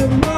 tomorrow.